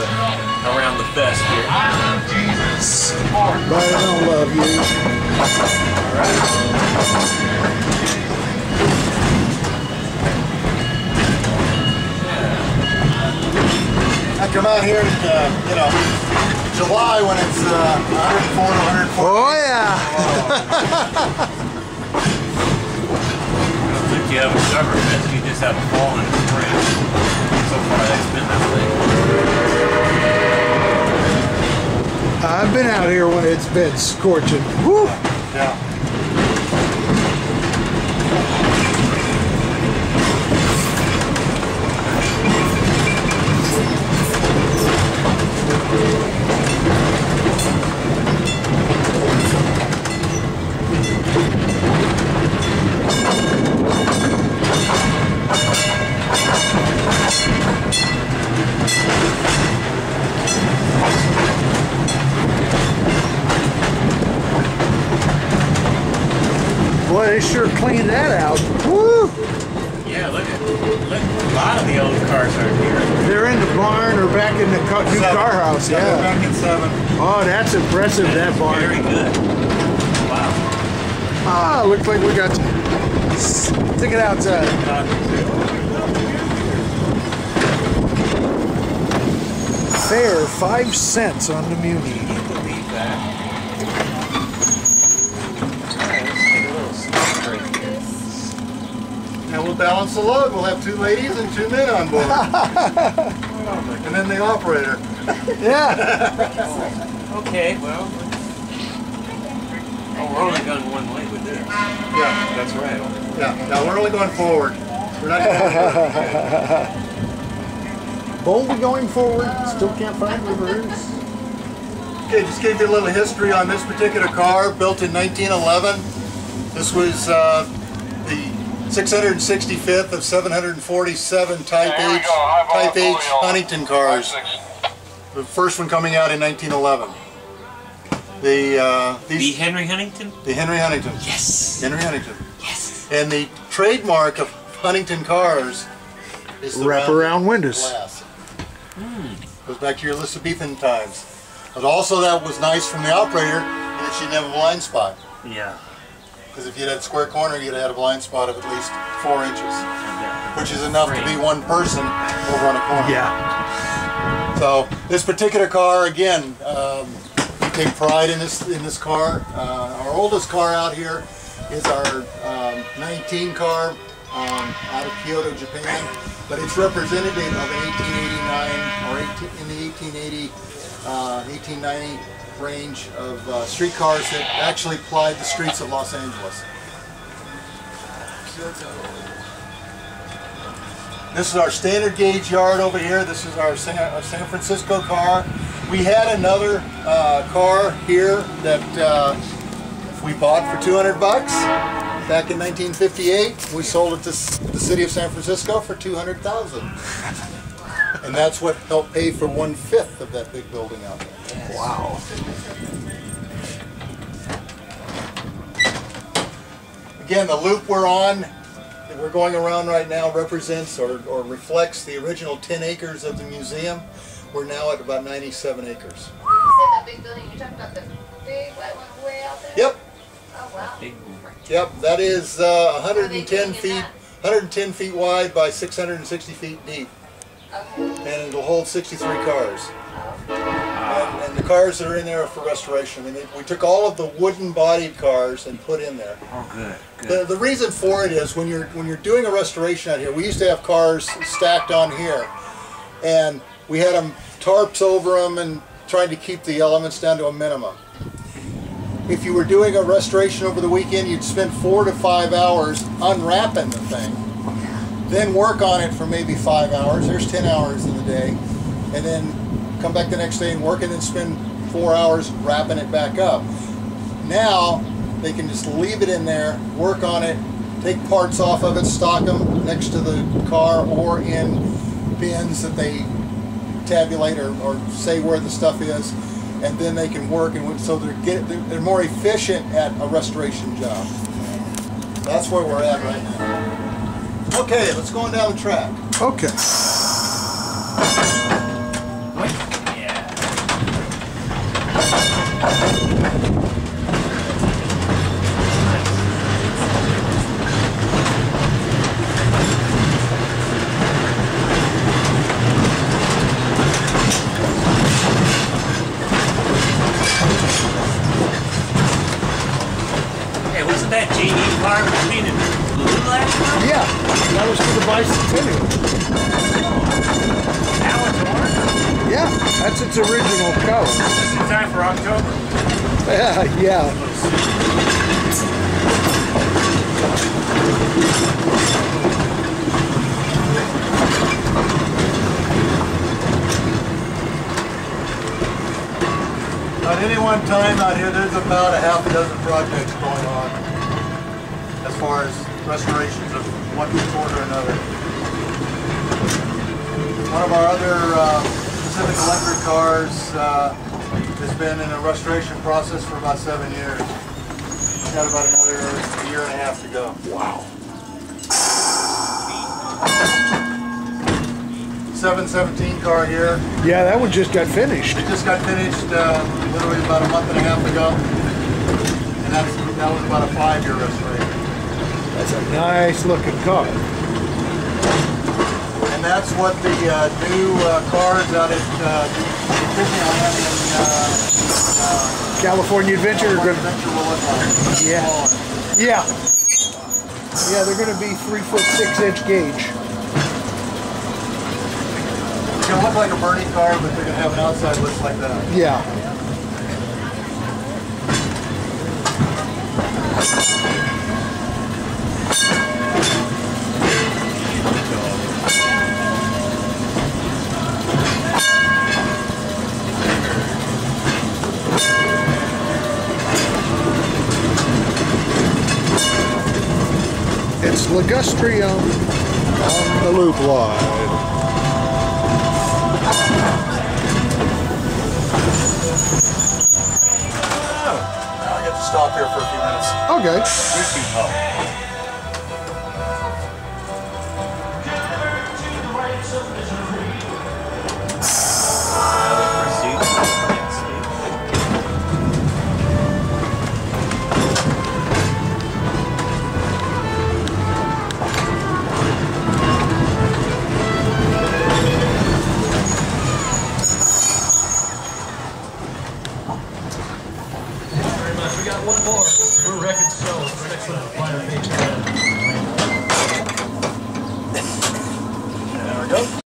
the around the fest here. But I don't love you. All right. I come out here, in, uh, you know, July when it's uh, 104 to 104. Oh yeah. I don't think you have a summer fest. You just have a fall and a spring. So far, that's been that way. I've been out here when it's been scorching. Woo! Yeah. They sure cleaned that out. Woo! Yeah, look at look. A lot of the old cars are here. They're in the barn or back in the ca- new Seven. car house. Seven, Yeah. Back in seven. Oh, that's impressive. That Very barn. Very good. Wow. Ah, looks like we got stick it outside. Fare five cents on the Muni. Believe that. Alright, let's take a little sneak break here. And we'll balance the load. We'll have two ladies and two men on board. and then the operator. Yeah. Okay, well. Oh, we're only going one way with this. Yeah, That's right. yeah. Now we're only going forward. We're not going Boldly going forward. Still can't find reverse. Okay, just gave you a little history on this particular car, built in 1911. This was uh, the 665th of 747 Type Here we H, go. High vol Type H. Huntington cars. The first one coming out in 1911. The uh, The Henry Huntington? the Henry Huntington. Yes. Henry Huntington. Yes. And the trademark of Huntington cars is the wrap around windows. glass. Goes back to your Elizabethan times. But also that was nice from the operator that she didn't have a blind spot. Yeah. Because if you'd had a square corner, you'd have had a blind spot of at least four inches, which is enough to be one person over on a corner. Yeah. So this particular car, again, um, we take pride in this in this car. Uh, our oldest car out here is our um, 19 car um, out of Kyoto, Japan, but it's representative of an 1889 or 18, in the 1880, uh, 1890 range of uh, street cars that actually plied the streets of Los Angeles. This is our standard gauge yard over here. This is our San, our San Francisco car. We had another uh, car here that uh, we bought for 200 bucks back in 1958. We sold it to the city of San Francisco for 200,000. And that's what helped pay for one fifth of that big building out there. Wow. Again, the loop we're on, that we're going around right now, represents or, or reflects the original 10 acres of the museum. We're now at about 97 acres. You said that big building, you're talking about the big white one way out there? Yep, Oh, wow. Big yep, that is uh, What are they 110 feet, 110 feet wide by 660 feet deep, Okay. And it'll hold 63 cars. And, and the cars that are in there are for restoration. I mean, we took all of the wooden-bodied cars and put in there. Oh, good. The, the reason for it is when you're when you're doing a restoration out here, we used to have cars stacked on here, and we had them tarps over them and trying to keep the elements down to a minimum. If you were doing a restoration over the weekend, you'd spend four to five hours unwrapping the thing, then work on it for maybe five hours. There's ten hours in the day, and then come back the next day and work, and then spend four hours wrapping it back up. Now they can just leave it in there, work on it, take parts off of it, stock them next to the car or in bins that they tabulate or, or say where the stuff is, and then they can work and so they're get they're more efficient at a restoration job. That's where we're at right now. Okay, let's go on down the track. Okay. Hey, wasn't that J.E. Parr between that was for the bicentennial. Now it's orange? Yeah, that's its original color. Just in time for October. Yeah, yeah. At any one time out here, there's about a half a dozen projects going on as far as restorations of one sort or another. One of our other uh, Pacific Electric cars uh, has been in a restoration process for about seven years. It's got about another year and a half to go. Wow. 717 car here. Yeah, that one just got finished. It just got finished uh, literally about a month and a half ago. And that's, that was about a five-year restoration. That's a nice looking car. And that's what the uh, new uh, cars out at uh, Disneyland and uh, uh, California Adventure gonna, Adventure will look like. Yeah. Yeah. Yeah, they're gonna be three foot six inch gauge. It's gonna look like a Birney car, but they're gonna have an outside look like that. Yeah. It's Ligustrium on the loop line. Ah, now I get to stop here for a few minutes. Okay. You're too low.